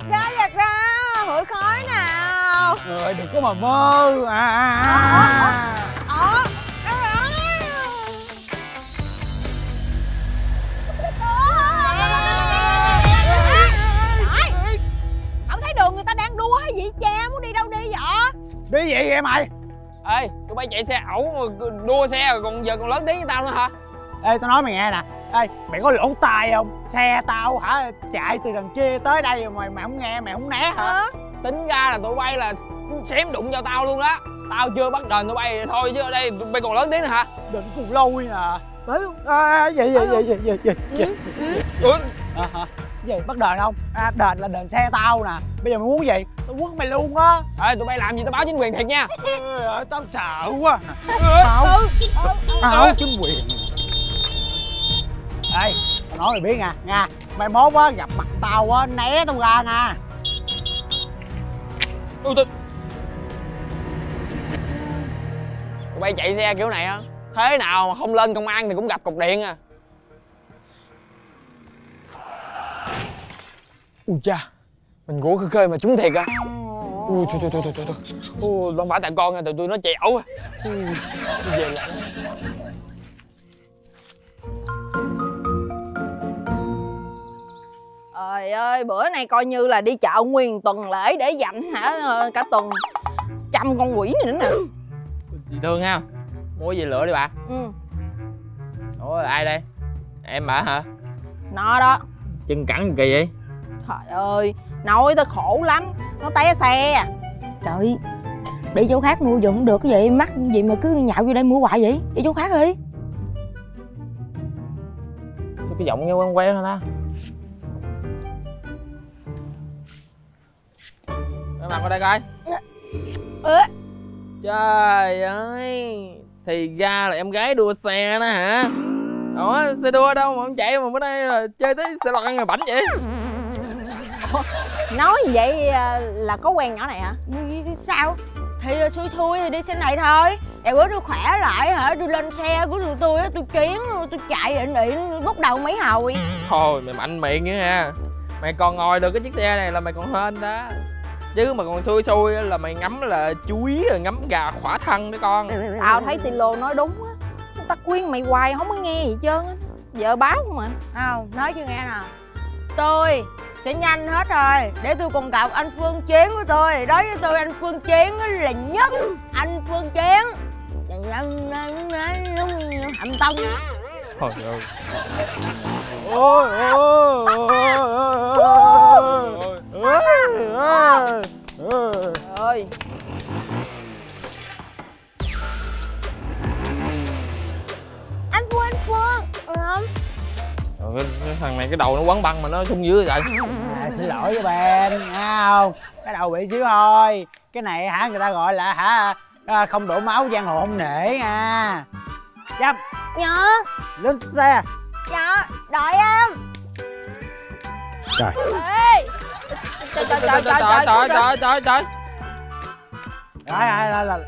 giặt ra giặt ra hửi khói nào. Rồi đừng có mà mơ. À, à, à. ờ không thấy đường người ta đang đua hay gì cha muốn đi đâu đi vậy? Đi vậy vậy mày. Ê tụi bay chạy xe ẩu mà đua xe rồi còn giờ còn lớn tiếng với tao nữa hả? Ê tao nói mày nghe nè Ê mày có lỗ tai không? Xe tao hả? Chạy từ đằng kia tới đây rồi mày mày không nghe mày không né hả? Tính ra là tụi bay là xém đụng vào tao luôn đó. Tao chưa bắt đền tụi bay thôi chứ ở đây tụi bay còn lớn tiếng nữa hả? Đừng cùng lôi nè. Tới luôn. À, Vậy vậy vậy vậy vậy vậy vậy. Ừ. à, hả? Gì bắt đền không? À, đền là đền xe tao nè. Bây giờ mày muốn gì tao quất mày luôn á. Ê tụi bay làm gì tao báo chính quyền thiệt nha. Ê, tao sợ quá. Không không chính quyền ê tao nói mày biết nha. Nha mày mốt á gặp mặt tao á né tao ra nha. Ui, tôi... tụi bay chạy xe kiểu này á thế nào mà không lên công an thì cũng gặp cục điện à. Ui cha mình gỗ khơi khơi mà trúng thiệt à ui thôi thôi thôi thôi thôi ui không phải tại con nha tụi tôi nó chẹo á. Ui về lại. Ơi, bữa nay coi như là đi chợ nguyên tuần lễ để dành hả ờ, cả tuần. Trăm con quỷ nữa nè. chị thương ha mua gì lựa đi bà? Ừ, ủa ai đây? Em bà hả? Nó đó. chân cẳng kỳ vậy? Trời ơi, nói tao khổ lắm, nó té xe. Trời Đi chỗ khác mua giùm được cái gì Mắc gì mà cứ nhạo vô đây mua hoài vậy? Đi chỗ khác đi. Sao cái giọng nghe quen quen hả ta Mặc vào đây coi. Ê, Trời ơi. Thì ra là em gái đua xe đó hả? Ủa xe đua đâu mà không chạy mà bữa nay là chơi tới xe lăn rồi bảnh vậy? Nói vậy à, là có quen nhỏ này hả? Sao? Thì là xui xui thì đi xe này thôi. Để bữa tôi khỏe lại hả? Tôi lên xe của tụi tôi á, tôi chuyến Tôi chạy ịn ịn Bốc đầu mấy hồi. Thôi mày mạnh miệng nữa ha Mày còn ngồi được cái chiếc xe này là mày còn hên đó Chứ mà còn xui xui á là mày ngắm là chuối rồi ngắm gà khỏa thân đó con. Tao thấy Tilo nói đúng á. Ta khuyên mày hoài không có nghe gì hết trơn á. Giờ báo mà. không nói cho nghe nè tôi sẽ nhanh hết rồi. Để tôi còn gặp anh phương chiến của tôi. Đối với tôi anh phương chiến là nhất. Anh phương chiến. Hầm tông. Thôi ơi. Ôi ôi ôi ôi Ơi, anh phương anh phương ừ không cái, cái thằng này cái đầu nó quấn băng mà nó sung dữ vậy à, xin lỗi với bạn nghe không cái đầu bị xíu thôi cái này hả người ta gọi là hả à, không đổ máu giang hồ không nể nha chăm dạ lên xe dạ đợi em trời ê. Trời trời trời trời trời trời trời trời trời rồi rồi rồi rồi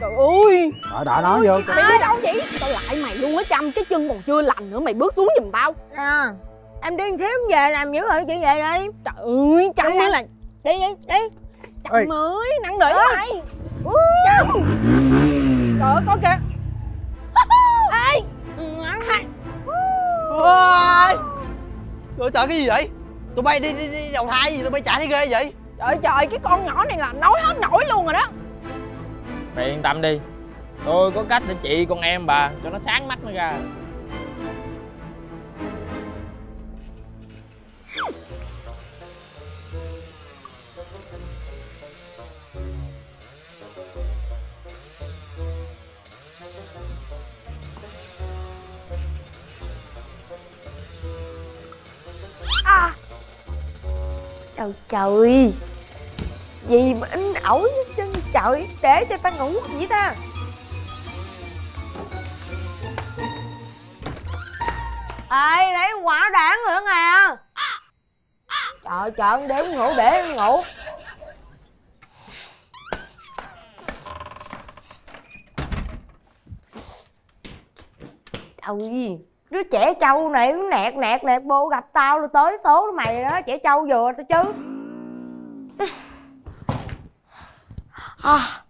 Trời ơi, rồi đợi nó vô mày đi đâu vậy? Tao lại mày luôn á Trâm, cái chân còn chưa lành nữa, mày bước xuống giùm tao à, em đi xíu về làm dữ rồi chị về đi Trời ơi, Trâm Đi, mới là đi đi đi Ê. Trâm mới, nặng nỉ mày Trâm Trời ơi, có kìa Ê, Ôi Trời trời cái gì vậy Tụi bay đi đi, đi đầu thai gì tụi bay chạy thấy ghê vậy? Trời trời, cái con nhỏ này là nói hết nổi luôn rồi đó. Mày yên tâm đi. Tôi có cách để trị con em bà Cho nó sáng mắt nó ra Trời trời. Gì mà in ẩu chân trời, Để cho ta ngủ vậy ta. Ê, lấy quả đạn nữa nè Trời trời để ngủ để ngủ. Trời đứa trẻ trâu này nó nẹt nẹt nẹt vô gặp tao là tới số mày đó, trẻ trâu vừa sao chứ à.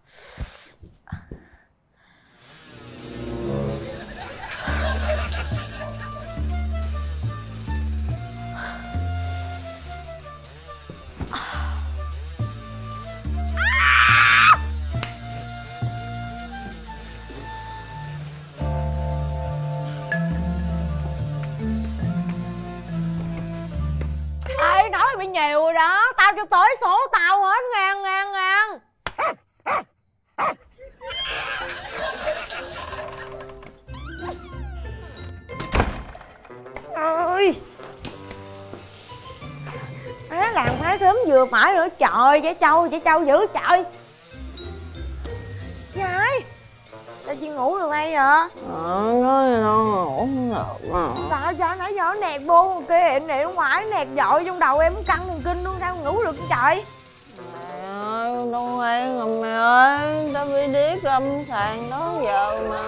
Cho tới số tao hết ngang ngang ngang ơi Á, làm phá sớm vừa phải nữa trời trẻ trâu trẻ trâu dữ trời. Vậy Sao chị ngủ được đây vậy? Ờ, nói nó ngủ không được mà. Sao cho nãy giờ nó nẹt vô kia em nẹt ở ngoài nẹt dội trong đầu em căng thần kinh luôn sao ngủ được trời? Mày ơi, đâu hay rồi mày ơi. Tao bị điếc râm sàn đó giờ mà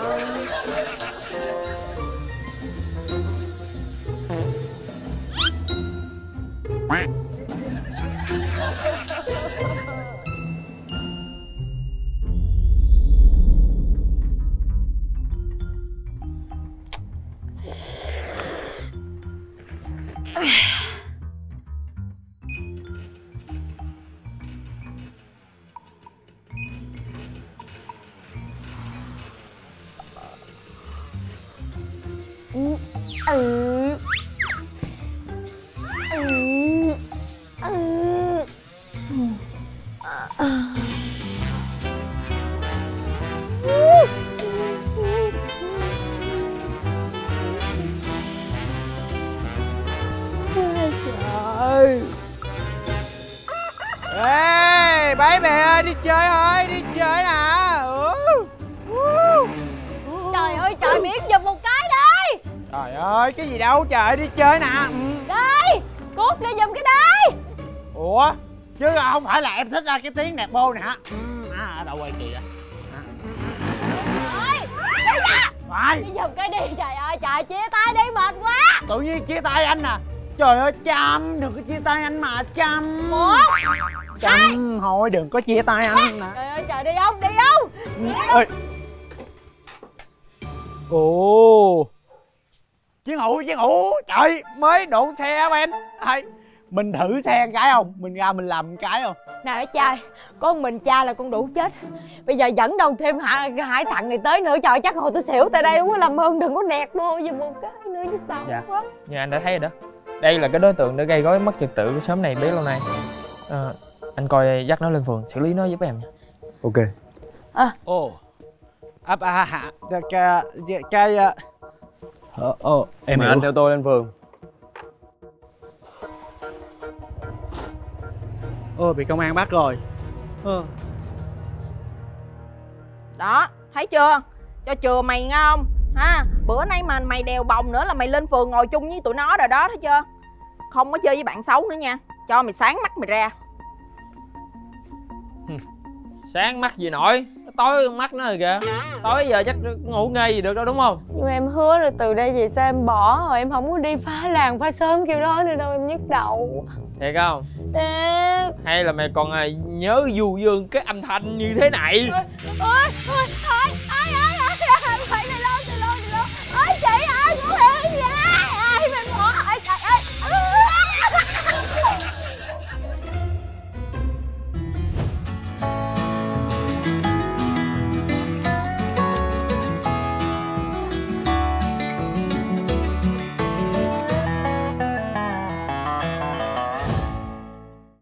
ừ. Ừ. Ừ. Trời ê bấy mẹ ơi đi chơi thôi đi chơi trời ơi cái gì đâu trời đi chơi nè. Ừ. đi cút đi giùm cái đi ủa chứ không phải là em thích ra cái tiếng nẹt bô nè hả? Ừ. à đâu quay kìa. Phải đi giùm cái đi trời ơi trời chia tay đi mệt quá. Tự nhiên chia tay anh nè trời ơi chăm đừng có chia tay anh mà chăm. Một chăm thôi đừng có chia tay anh nè trời ơi trời đi không đi không ơi ồ chiến hữu chiến hữu trời mới đụng xe em hay mình thử xe cái không? Mình ra mình làm cái không? Nè trai có mình cha là con đủ chết. Bây giờ dẫn đầu thêm hai, hai thằng này tới nữa trời chắc hồi tôi xỉu tại đây đúng không làm ơn đừng có nẹt vô giùm một cái nữa giúp tao Dạ. quá như anh đã thấy rồi đó. Đây là cái đối tượng đã gây rối mất trật tự của xóm này bấy lâu nay. Ờ, anh coi dắt nó lên phường xử lý nó giúp em nha. Ok. Ồ. Ấp à hạ cái cái cái ờ ờ em mời anh theo tôi lên phường. Ờ bị công an bắt rồi. Ờ. Đó, thấy chưa? Cho chừa mày nghe không? Ha, bữa nay mà mày đèo bồng nữa là mày lên phường ngồi chung với tụi nó rồi đó, thấy chưa? Không có chơi với bạn xấu nữa nha. Cho mày sáng mắt mày ra. Sáng mắt gì nổi tối mắt nó rồi kìa. Tối giờ chắc ngủ ngơi gì được đâu đúng không? Nhưng mà em hứa rồi từ đây về sau em bỏ rồi em không có đi phá làng phá sớm kiểu đó nữa đâu em nhức đầu. Thiệt không? Tết hay là mày còn à, nhớ du dương cái âm thanh như thế này? Ôi ôi